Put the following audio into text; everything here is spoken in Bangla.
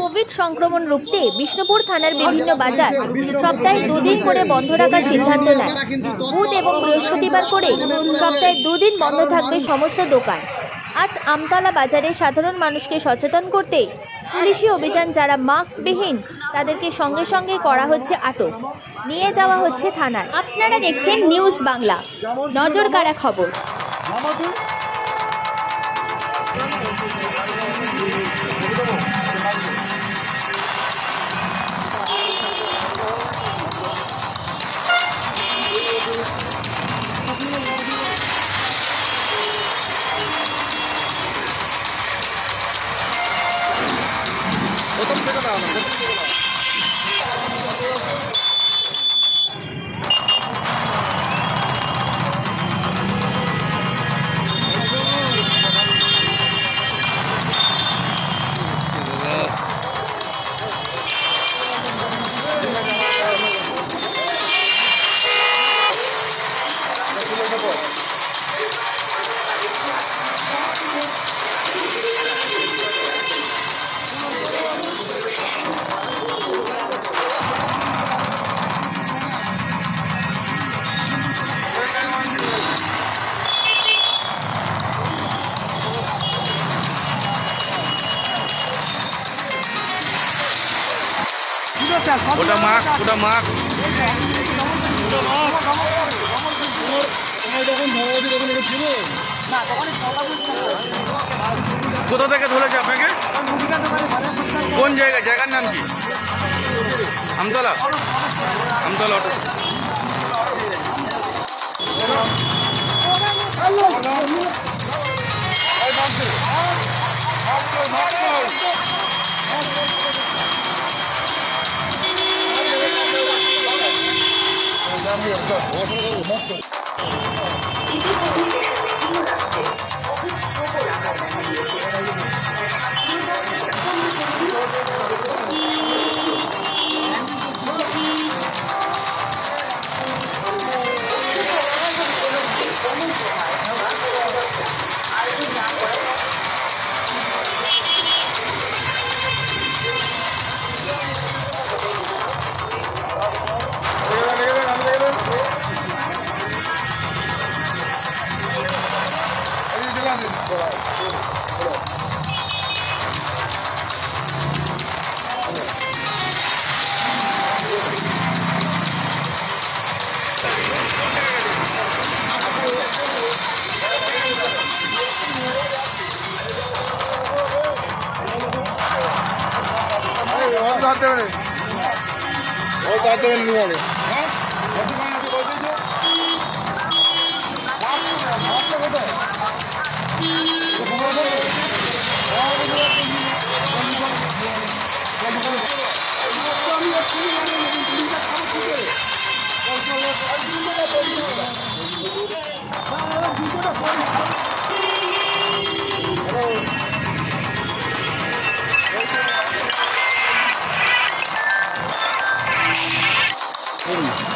কোভিড সংক্রমণ রুখতে বিষ্ণুপুর থানার বিভিন্ন বাজার সপ্তাহে দুদিন করে বন্ধ রাখার সিদ্ধান্ত নেয়। বুধ এবং বৃহস্পতিবার করে সপ্তাহে দুদিন বন্ধ থাকবে সমস্ত দোকান। আজ আমতলা বাজারে সাধারণ মানুষকে সচেতন করতে পুলিশি অভিযান যারা মাস্কবিহীন, তাদেরকে সঙ্গে সঙ্গে করা হচ্ছে আটক। নিয়ে যাওয়া হচ্ছে থানায়। আপনারা দেখছেন নিউজ বাংলা। নজর কাড়া খবর। 하는데. ওটা মাখ ওটা মাখ। কোথা থেকে ধরেছে আপনাকে? কোন জায়গা? জায়গার নাম কি? আমতলা? আমতলা অটো। もっと。जाते होने और जाते होने नहीं होने Olmuyor.